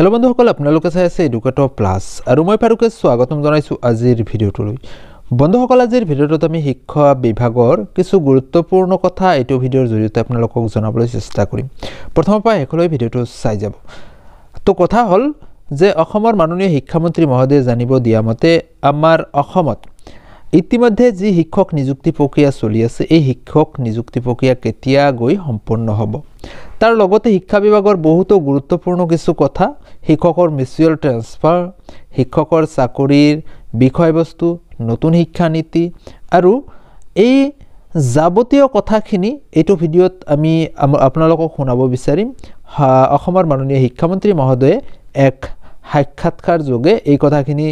Hello বন্ধুসকল আপোনালোকে চাই আছে এডুকেটৰ প্লাছ আৰু মই ফাৰুকে স্বাগতম জনাইছোঁ আজিৰ ভিডিঅ'টোলৈ। বন্ধুসকল আজিৰ ভিডিঅ'টোত আমি শিক্ষা বিভাগৰ কিছু গুৰুত্বপূৰ্ণ কথা এইটো ভিডিঅ'ৰ জৰিয়তে আপোনালোকক জনাবলৈ চেষ্টা কৰিম। প্ৰথমৰ পৰা শেষলৈ ভিডিঅ'টো চাই যাব। তো কথা হ'ল যে অসমৰ মাননীয় শিক্ষামন্ত্ৰী মহোদয়ে জানিব দিয়া মতে আমাৰ অসমত ইতিমধ্যে যি শিক্ষক নিযুক্তি প্ৰক্ৰিয়া চলি আছে এই শিক্ষক নিযুক্তি প্ৰক্ৰিয়া কেতিয়া গৈ সম্পূৰ্ণ হ'ব? তাৰ লগতে শিক্ষা বিভাগৰ বহুতো গুৰুত্বপূৰ্ণ কিছু কথা শিক্ষকৰ মিউচুৱেল ট্ৰেন্সফাৰ শিক্ষকৰ চাকৰিৰ বিষয়বস্তু নতুন শিক্ষানীতি আৰু এই যাৱতীয় কথাখিনি এইটো ভিডিঅ'ত আমি আপোনালোকক শুনাব বিচাৰিম। অসমৰ মাননীয় শিক্ষামন্ত্ৰী মহোদয়ে এক সাক্ষাৎকাৰ যোগে এই কথাখিনি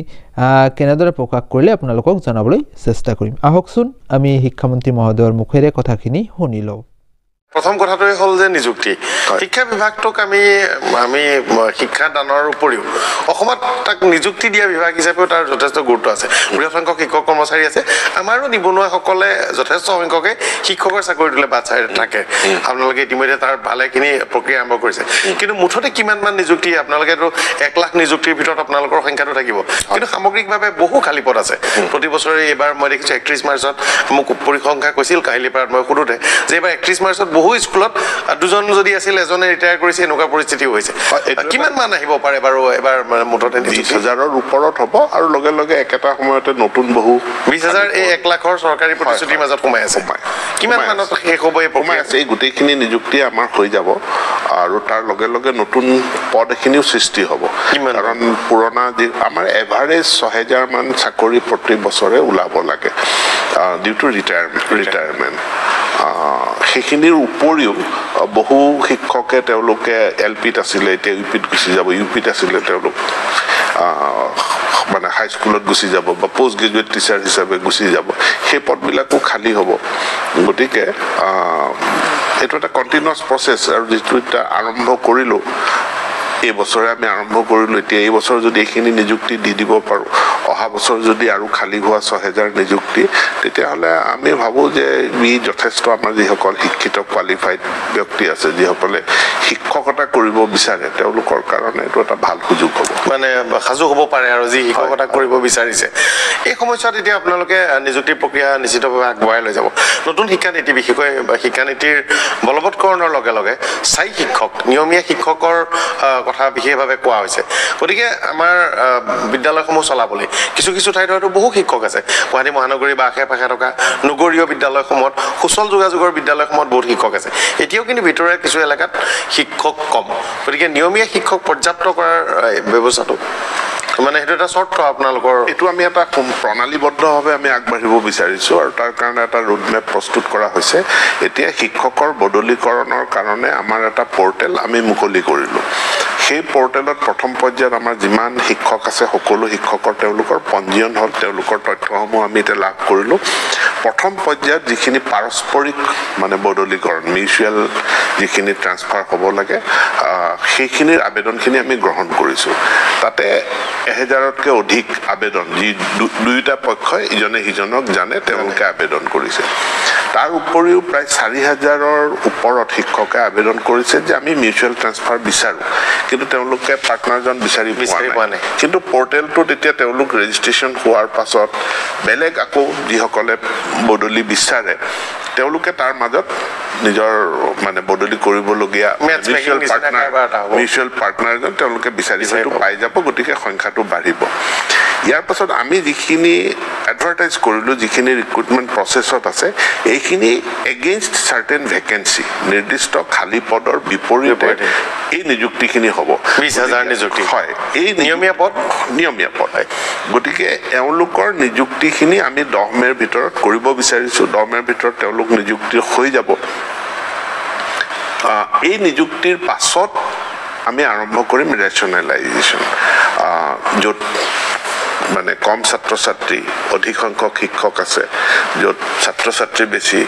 কেনেদৰে প্ৰকাশ কৰিলে আপোনালোকক জনাবলৈ চেষ্টা কৰিম। আহকচোন আমি শিক্ষামন্ত্ৰী মহোদয়ৰ মুখেৰে কথাখিনি শুনি লওঁ। প্ৰথম কথাটোৱে হ'ল যে নিযুক্তি। শিক্ষা বিভাগটোক আমি আমি শিক্ষাদানৰ উপৰিও অসমত তাক নিযুক্তি দিয়া বিভাগ হিচাপেও তাৰ যথেষ্ট গুৰুত্ব আছে। বৃহৎ সংখ্যক শিক্ষক কৰ্মচাৰী আছে। আমাৰো নিবনুৱাসকলে যথেষ্ট সংখ্যকে শিক্ষকৰ চাকৰি বাট চাই থাকে। আপোনালোকে ইতিমধ্যে তাৰ ভালেখিনি প্ৰক্ৰিয়া আৰম্ভ কৰিছে। কিন্তু মুঠতে কিমানমান নিযুক্তি আপোনালোকেতো এক লাখ নিযুক্তিৰ ভিতৰত আপোনালোকৰ সংখ্যাটো থাকিব। কিন্তু সামগ্ৰিকভাৱে বহু খালী পদ আছে। প্ৰতি বছৰে এইবাৰ মই দেখিছোঁ একত্ৰিছ মাৰ্চত মোক পৰিসংখ্যা কৈছিল কাহিলীপাৰাত মই সোধোতে যে এইবাৰ একত্ৰিছ মাৰ্চত বহু স্কুলত দুজন যদি আছিল এজনে ৰিটায়াৰ কৰিছে এনেকুৱা পৰিস্থিতি হৈছে। কিমান মান আহিব পাৰে বাৰু এবাৰ মুঠতে বিশ হাজাৰৰ ওপৰত হ'ব আৰু লগে লগে একেটা সময়তে নতুন বহু বিশ হাজাৰ এই এক লাখৰ চৰকাৰী প্ৰতিশ্ৰুতিৰ মাজত সোমাই আছে। কিমান মানত শেষ হ'ব এই সোমাই আছে। এই গোটেইখিনি নিযুক্তি আমাৰ হৈ যাব আৰু তাৰ লগে লগে নতুন পদ এখিনিও সৃষ্টি হ'ব। কাৰণ পুৰণা যি আমাৰ এভাৰেজ ছহেজাৰমান চাকৰি প্ৰতি বছৰে ওলাব লাগে ডিউ টু ৰিটায়াৰমেণ্ট ৰিটায়াৰমেণ্ট সেইখিনিৰ উপৰিও বহু শিক্ষকে তেওঁলোকে এল পিত আছিলে এতিয়া ইউ পিত গুচি যাব ইউ পিত আছিলে তেওঁলোক। মানে হাইস্কুলত গুচি যাব বা পষ্ট গ্ৰেজুৱেট টিচাৰ হিচাপে গুচি যাব। সেই পদবিলাকো খালী হ'ব। গতিকে এইটো এটা কণ্টিনিউৱাছ প্ৰচেছ আৰু যিটো এতিয়া আৰম্ভ কৰিলোঁ এই বছৰে আমি আৰম্ভ কৰিলোঁ এতিয়া এই বছৰ যদি এইখিনি নিযুক্তি দি দিব পাৰোঁ অহা বছৰ যদি আৰু খালী হোৱা ছহেজাৰ নিযুক্তি তেতিয়াহ'লে আমি ভাবোঁ যে ই যথেষ্ট আমাৰ যিসকল শিক্ষিত কোৱালিফাইড ব্যক্তি আছে যিসকলে শিক্ষকতা কৰিব বিচাৰে তেওঁলোকৰ কাৰণে এইটো এটা ভাল সুযোগ হ'ব। মানে সাজু হ'ব পাৰে আৰু যি শিক্ষকতা কৰিব বিচাৰিছে। এই সময়ছোৱাত এতিয়া আপোনালোকে নিযুক্তি প্ৰক্ৰিয়া নিশ্চিতভাৱে আগবঢ়াই লৈ যাব। নতুন শিক্ষানীতি বিশেষকৈ শিক্ষানীতিৰ বলবৎকৰণৰ লগে লগে স্থায়ী শিক্ষক নিয়মীয়া শিক্ষকৰ কথা বিশেষভাৱে কোৱা হৈছে। গতিকে আমাৰ বিদ্যালয়সমূহ চলাবলৈ কিছু কিছু ঠাইত হয়তো বহু শিক্ষক আছে। গুৱাহাটী মহানগৰী বা আশে পাশে থকা নগৰীয় বিদ্যালয়সমূহত সুচল যোগাযোগৰ বিদ্যালয়সমূহত বহুত শিক্ষক আছে। এতিয়াও কিন্তু ভিতৰুৱা কিছু এলেকাত শিক্ষক কম। গতিকে নিয়মীয়া শিক্ষক পৰ্যাপ্ত কৰাৰ ব্যৱস্থাটো মানে সেইটো এটা চৰ্ত আপোনালোকৰ এইটো আমি এটা প্ৰণালীবদ্ধভাৱে আমি আগবাঢ়িব বিচাৰিছোঁ আৰু তাৰ কাৰণে এটা ৰোডমেপ প্ৰস্তুত কৰা হৈছে। এতিয়া শিক্ষকৰ বদলীকৰণৰ কাৰণে আমাৰ এটা পৰ্টেল আমি মুকলি কৰিলোঁ। সেই পৰ্টেলত প্ৰথম পৰ্যায়ত আমাৰ যিমান শিক্ষক আছে সকলো শিক্ষকৰ তেওঁলোকৰ পঞ্জীয়ন হ'ল তেওঁলোকৰ তথ্যসমূহ আমি এতিয়া লাভ কৰিলোঁ। প্ৰথম পৰ্যায়ত যিখিনি পাৰস্পৰিক মানে বদলীকৰণ মিউচুৱেল যিখিনি ট্ৰান্সফাৰ হ'ব লাগে সেইখিনিৰ আবেদনখিনি আমি গ্ৰহণ কৰিছোঁ। তাতে এহেজাৰতকৈ অধিক আবেদন যি দুয়োটা পক্ষই ইজনে সিজনক জানে তেওঁলোকে আবেদন কৰিছে। তাৰ উপৰিও প্ৰায় চাৰি হাজাৰৰ ওপৰত শিক্ষকে আবেদন কৰিছে যে আমি মিউচুৱেল ট্ৰান্সফাৰ বিচাৰোঁ কিন্তু তেওঁলোকে পাৰ্টনাৰজন বিচাৰি পোৱা নাই। কিন্তু পৰ্টেলটোত এতিয়া তেওঁলোক ৰেজিষ্ট্ৰেশ্যন হোৱাৰ পাছত বেলেগ আকৌ যিসকলে বদলি বিচাৰে। তেওঁলোকে তাৰ মাজত নিজৰ মানে বদলি কৰিবলগীয়া মিউচুৱেল পাৰ্টনাৰ মিউচুৱেল পাৰ্টনাৰজন তেওঁলোকে বিচাৰি হয়তো পাই যাব গতিকে সংখ্যাটো বাঢ়িব। ইয়াৰ পাছত আমি যিখিনি এডভাৰটাইজ কৰিলোঁ যিখিনি ৰিক্ৰুটমেণ্ট প্ৰচেছত আছে এইখিনি এগেইনষ্ট চাৰ্টেন ভেকেঞ্চি নিৰ্দিষ্ট খালী পদৰ বিপৰীতে। এই নিযুক্তিখিনি হ'ব। বিছ হাজাৰ নিযুক্তি। হয় এই নিয়মীয়া পদ? নিয়মীয়া পদ গতিকে এওঁলোকৰ নিযুক্তিখিনি আমি দহ মেৰ ভিতৰত কৰিব বিচাৰিছোঁ। দহ মেৰ ভিতৰত তেওঁলোক নিযুক্তি হৈ যাব। এই নিযুক্তিৰ পাছত আমি আৰম্ভ কৰিম ৰেচনেলাইজেশ্যন য'ত মানে কম ছাত্ৰ ছাত্ৰী অধিক সংখ্যক শিক্ষক আছে য'ত ছাত্ৰ ছাত্ৰী বেছি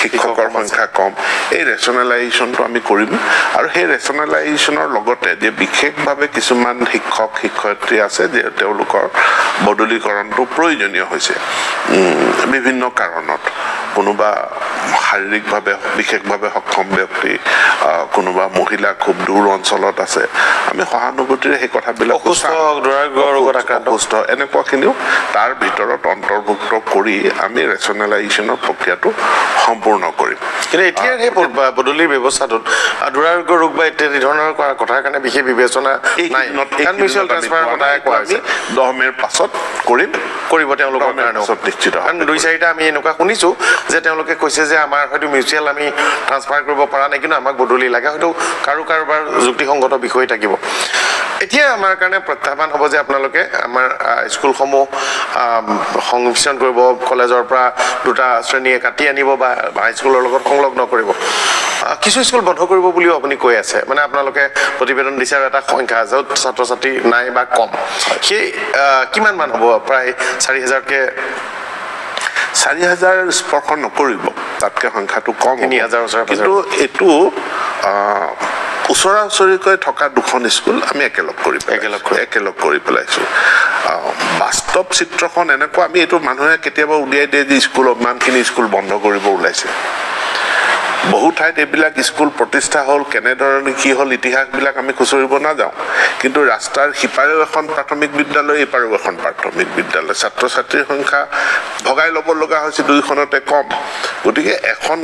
শিক্ষকৰ সংখ্যা কম। এই ৰেচনেলাইজেশ্যনটো আমি কৰিম। আৰু সেই ৰেচনেলাইজেশ্যনৰ লগতে যে বিশেষভাৱে কিছুমান শিক্ষক শিক্ষয়িত্ৰী আছে যে তেওঁলোকৰ বদলীকৰণটো প্ৰয়োজনীয় হৈছে। বিভিন্ন কাৰণত। কোনোবা শাৰীৰিকভাৱে বিশেষভাৱে সক্ষম ব্যক্তি কোনোবা মহিলা খুব দূৰ অঞ্চলত আছে আমি সহানুভূতিৰে সেই কথাবিলাক অসুস্থ, এনেকুৱাখিনিও তাৰ ভিতৰত অন্তৰ্ভুক্ত কৰি আমি ৰেচনেলাইজেশ্যনৰ প্ৰক্ৰিয়াটো সম্পূৰ্ণ কৰিম। কিন্তু এতিয়া সেই বদলিৰ ব্যৱস্থাটোত দুৰাৰোগ্য ৰোগ বা ইত্যাদি ধৰণৰ কথাৰ কাৰণে বিশেষ বিবেচনা দহ মেৰ পাছত কৰিম কৰিব তেওঁলোকৰ নিশ্চিত কাৰণ দুই চাৰিটা আমি এনেকুৱা শুনিছোঁ যে তেওঁলোকে কৈছে যে আমাৰ হয়তো মিউচুৱেল আমি ট্ৰান্সফাৰ কৰিব পৰা নাই কিন্তু আমাক বদলি লাগে হয়তো কাৰো কাৰোবাৰ যুক্তিসংগত বিষয় থাকিব। এতিয়া আমাৰ কাৰণে প্ৰত্যাহ্বান হ'ব যে আপোনালোকে আমাৰ স্কুলসমূহ সংমিশ্ৰণ কৰিব কলেজৰ পৰা দুটা শ্ৰেণীয়ে কাটি আনিব বা হাইস্কুলৰ লগত সংলগ্ন কৰিব। কিছু স্কুল বন্ধ কৰিব বুলিও আপুনি কৈ আছে। মানে আপোনালোকে প্ৰতিবেদন দিছে আৰু এটা সংখ্যা য'ত ছাত্ৰ ছাত্ৰী নাই বা কম। সেই আহ, কিমান মান হ'ব? প্ৰায় চাৰি হাজাৰতকৈ চাৰি হাজাৰ স্পৰ্শ নকৰিব তাতকে সংখ্যাটো কম। তিনি হাজাৰ ওচৰে। কিন্তু এইটো ওচৰা ওচৰিকৈ থকা দুখন স্কুল আমি একেলগ কৰি। একেলগ কৰি। একেলগ কৰি পেলাইছো। বাস্তৱ চিত্ৰখন এনেকুৱা আমি এইটো মানুহে কেতিয়াবা উলিয়াই দিয়ে যে স্কুল ইমানখিনি স্কুল বন্ধ কৰিব ওলাইছে। বহু ঠাইত এইবিলাক স্কুল প্ৰতিষ্ঠা হ'ল কেনেধৰণে কি হ'ল ইতিহাসবিলাক আমি খুচৰিব নাযাওঁ। কিন্তু ৰাস্তাৰ সিপাৰেও এখন প্ৰাথমিক বিদ্যালয় এইপাৰেও এখন প্ৰাথমিক বিদ্যালয়। ছাত্ৰ ছাত্ৰীৰ সংখ্যা ভগাই ল'ব লগা হৈছে দুইখনতে কম। গতিকে এখন